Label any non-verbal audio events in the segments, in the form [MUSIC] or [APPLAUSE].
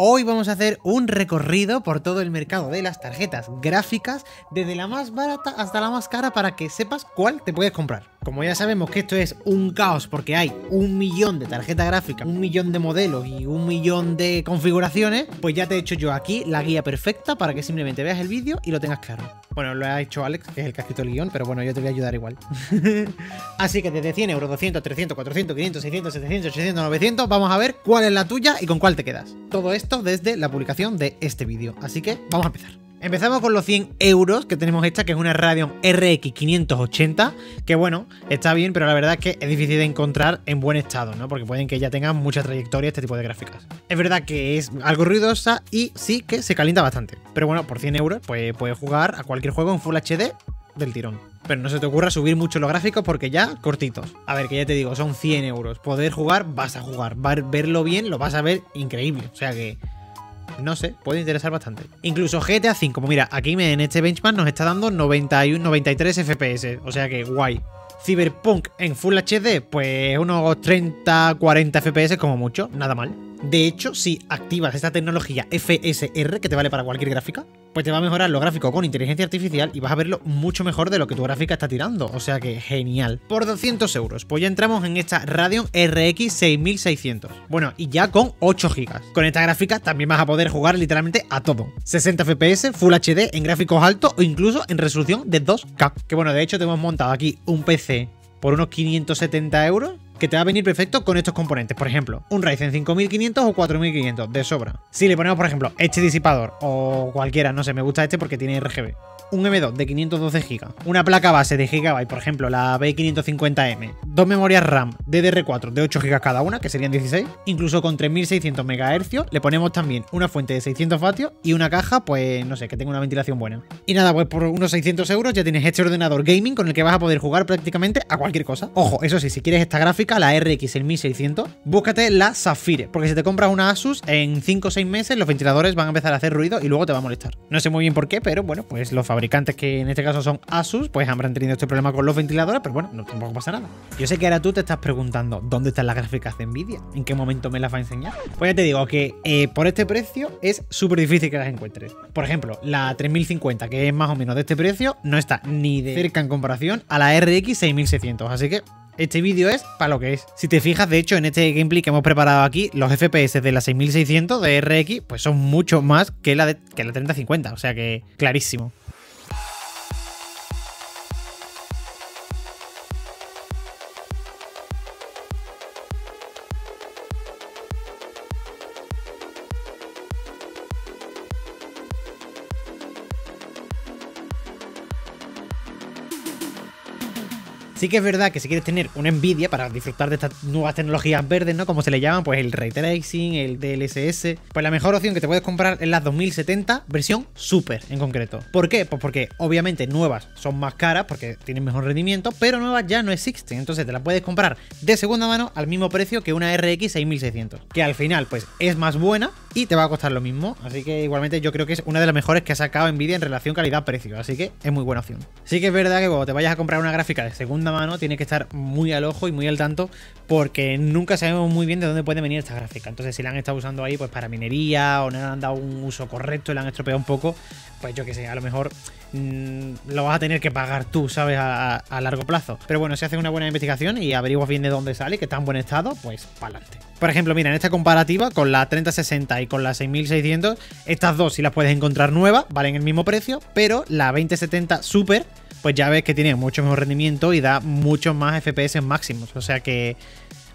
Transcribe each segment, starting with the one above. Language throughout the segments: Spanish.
Hoy vamos a hacer un recorrido por todo el mercado de las tarjetas gráficas, desde la más barata hasta la más cara para que sepas cuál te puedes comprar. Como ya sabemos que esto es un caos porque hay un millón de tarjetas gráficas, un millón de modelos y un millón de configuraciones, pues ya te he hecho yo aquí la guía perfecta para que simplemente veas el vídeo y lo tengas claro. Bueno, lo ha hecho Alex, que es el que ha escrito el guion, pero bueno, yo te voy a ayudar igual. [LAUGHS] Así que desde 100 euros, 200, 300, 400, 500, 600, 700, 800, 900, vamos a ver cuál es la tuya y con cuál te quedas. Todo esto desde la publicación de este vídeo. Así que vamos a empezar. Empezamos con los 100 euros que tenemos hecha, que es una Radeon RX 580, que bueno, está bien, pero la verdad es que es difícil de encontrar en buen estado, ¿no? Porque pueden que ya tengan mucha trayectoria este tipo de gráficas. Es verdad que es algo ruidosa y sí que se calienta bastante. Pero bueno, por 100 euros, pues puedes jugar a cualquier juego en Full HD del tirón. Pero no se te ocurra subir mucho los gráficos porque ya cortitos. A ver, que ya te digo, son 100 euros. Poder jugar, vas a jugar. Verlo bien, lo vas a ver increíble. O sea que no sé, puede interesar bastante. Incluso GTA V, como mira, aquí en este benchmark nos está dando 91, 93 FPS, o sea que guay. Cyberpunk en Full HD, pues unos 30, 40 FPS como mucho, nada mal. De hecho, si activas esta tecnología FSR, que te vale para cualquier gráfica, pues te va a mejorar los gráficos con inteligencia artificial y vas a verlo mucho mejor de lo que tu gráfica está tirando. O sea que genial. Por 200 euros, pues ya entramos en esta Radeon RX 6600. Bueno, y ya con 8 GB. Con esta gráfica también vas a poder jugar literalmente a todo. 60 FPS, Full HD en gráficos altos o incluso en resolución de 2K. Que bueno, de hecho te hemos montado aquí un PC por unos 570 euros que te va a venir perfecto con estos componentes. Por ejemplo, un Ryzen 5500 o 4500 de sobra. Si le ponemos, por ejemplo, este disipador o cualquiera, no sé, me gusta este porque tiene RGB un M2 de 512 GB, una placa base de GB, por ejemplo, la B550M, dos memorias RAM DDR4 de 8 GB cada una, que serían 16, incluso con 3600 MHz, le ponemos también una fuente de 600 vatios y una caja, pues no sé, que tenga una ventilación buena. Y nada, pues por unos 600 euros ya tienes este ordenador gaming con el que vas a poder jugar prácticamente a cualquier cosa. Ojo, eso sí, si quieres esta gráfica, la RX 1600, búscate la Sapphire, porque si te compras una Asus, en 5 o 6 meses los ventiladores van a empezar a hacer ruido y luego te va a molestar. No sé muy bien por qué, pero bueno, pues los fabricantes que en este caso son Asus, pues habrán tenido este problema con los ventiladores, pero bueno, no tampoco pasa nada. Yo sé que ahora tú te estás preguntando, ¿dónde están las gráficas de Nvidia? ¿En qué momento me las va a enseñar? Pues ya te digo que eh, por este precio es súper difícil que las encuentres. Por ejemplo, la 3050, que es más o menos de este precio, no está ni de cerca en comparación a la RX 6600, así que este vídeo es para lo que es. Si te fijas, de hecho, en este gameplay que hemos preparado aquí, los FPS de la 6600 de RX, pues son mucho más que la, de, que la 3050, o sea que clarísimo. Sí que es verdad que si quieres tener una Nvidia para disfrutar de estas nuevas tecnologías verdes, ¿no? Como se le llaman, pues el Ray Tracing, el DLSS, pues la mejor opción que te puedes comprar es la 2070 versión Super en concreto. ¿Por qué? Pues porque obviamente nuevas son más caras porque tienen mejor rendimiento, pero nuevas ya no existen. Entonces te las puedes comprar de segunda mano al mismo precio que una RX 6600, que al final pues es más buena y te va a costar lo mismo. Así que igualmente yo creo que es una de las mejores que ha sacado Nvidia en relación calidad-precio. Así que es muy buena opción. Sí que es verdad que cuando te vayas a comprar una gráfica de segunda mano, tiene que estar muy al ojo y muy al tanto porque nunca sabemos muy bien de dónde puede venir esta gráfica. Entonces, si la han estado usando ahí pues para minería o no le han dado un uso correcto y la han estropeado un poco, pues yo que sé, a lo mejor mm, lo vas a tener que pagar tú, ¿sabes? A, largo plazo. Pero bueno, si haces una buena investigación y averiguas bien de dónde sale, que está en buen estado, pues para adelante. Por ejemplo, mira, en esta comparativa con la 3060 y con la 6600, estas dos si las puedes encontrar nuevas, valen el mismo precio, pero la 2070 Super pues ya ves que tiene mucho mejor rendimiento y da muchos más FPS máximos. O sea que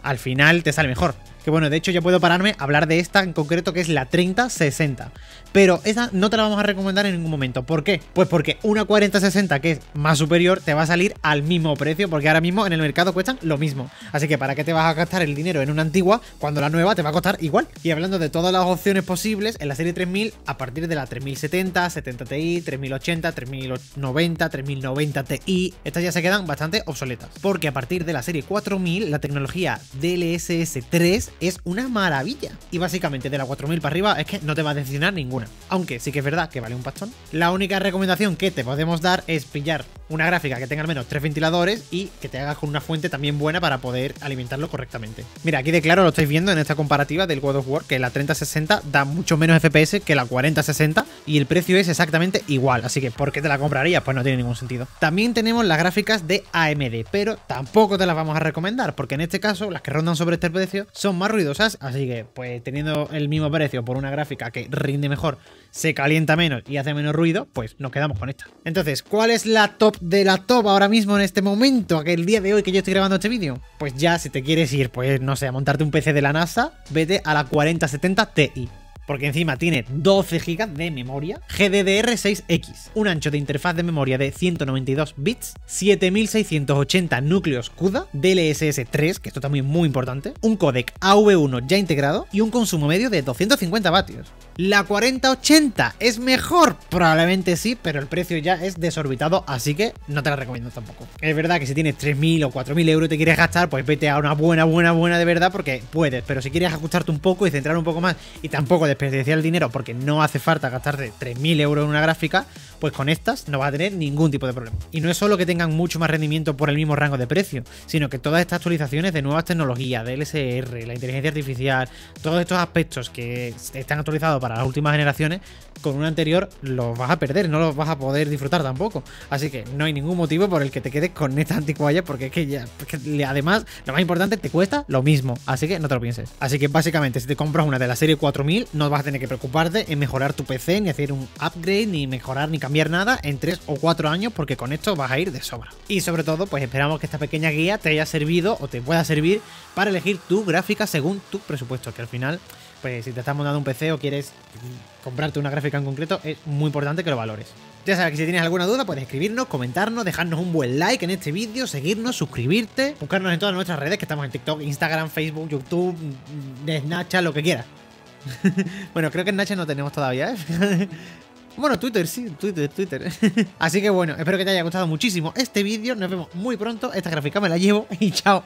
al final te sale mejor. Que bueno, de hecho ya puedo pararme a hablar de esta en concreto que es la 3060. Pero esa no te la vamos a recomendar en ningún momento. ¿Por qué? Pues porque una 4060 que es más superior te va a salir al mismo precio porque ahora mismo en el mercado cuestan lo mismo. Así que ¿para qué te vas a gastar el dinero en una antigua cuando la nueva te va a costar igual? Y hablando de todas las opciones posibles, en la serie 3000 a partir de la 3070, 70 Ti, 3080, 3090, 3090 Ti, estas ya se quedan bastante obsoletas. Porque a partir de la serie 4000 la tecnología DLSS 3 es una maravilla. Y básicamente de la 4000 para arriba es que no te va a decepcionar ninguna. Aunque sí que es verdad que vale un pastón. La única recomendación que te podemos dar es pillar una gráfica que tenga al menos tres ventiladores y que te hagas con una fuente también buena para poder alimentarlo correctamente. Mira, aquí de claro lo estáis viendo en esta comparativa del God of War que la 3060 da mucho menos FPS que la 4060 y el precio es exactamente igual, así que ¿por qué te la comprarías? Pues no tiene ningún sentido. También tenemos las gráficas de AMD, pero tampoco te las vamos a recomendar porque en este caso las que rondan sobre este precio son más ruidosas, así que pues teniendo el mismo precio por una gráfica que rinde mejor, se calienta menos y hace menos ruido, pues nos quedamos con esta. Entonces, ¿cuál es la top de la top ahora mismo en este momento, aquel día de hoy que yo estoy grabando este vídeo? Pues ya, si te quieres ir, pues no sé, a montarte un PC de la NASA, vete a la 4070 Ti porque encima tiene 12 GB de memoria, GDDR6X, un ancho de interfaz de memoria de 192 bits, 7680 núcleos CUDA, DLSS 3, que esto también es muy importante, un codec AV1 ya integrado y un consumo medio de 250 vatios. ¿La 4080 es mejor? Probablemente sí, pero el precio ya es desorbitado, así que no te la recomiendo tampoco. Es verdad que si tienes 3.000 o 4.000 euros y te quieres gastar, pues vete a una buena, buena, buena de verdad, porque puedes, pero si quieres ajustarte un poco y centrar un poco más y tampoco desperdiciar el dinero porque no hace falta gastarte 3.000 euros en una gráfica, pues con estas no vas a tener ningún tipo de problema. Y no es solo que tengan mucho más rendimiento por el mismo rango de precio, sino que todas estas actualizaciones de nuevas tecnologías, de LSR, la inteligencia artificial, todos estos aspectos que están actualizados para las últimas generaciones, con una anterior los vas a perder, no los vas a poder disfrutar tampoco. Así que no hay ningún motivo por el que te quedes con esta anticuaya, porque es que ya, además, lo más importante, te cuesta lo mismo. Así que no te lo pienses. Así que básicamente, si te compras una de la serie 4000, no vas a tener que preocuparte en mejorar tu PC, ni hacer un upgrade, ni mejorar, ni cambiar nada en 3 o 4 años, porque con esto vas a ir de sobra. Y sobre todo, pues esperamos que esta pequeña guía te haya servido o te pueda servir para elegir tu gráfica según tu presupuesto, que al final pues si te estás montando un PC o quieres comprarte una gráfica en concreto, es muy importante que lo valores. Ya sabes que si tienes alguna duda puedes escribirnos, comentarnos, dejarnos un buen like en este vídeo, seguirnos, suscribirte, buscarnos en todas nuestras redes que estamos en TikTok, Instagram, Facebook, YouTube, Snapchat, lo que quieras. [LAUGHS] bueno, creo que en Snapchat no tenemos todavía, ¿eh? [LAUGHS] Bueno, Twitter, sí, Twitter, Twitter. [LAUGHS] Así que bueno, espero que te haya gustado muchísimo este vídeo. Nos vemos muy pronto. Esta gráfica me la llevo y chao.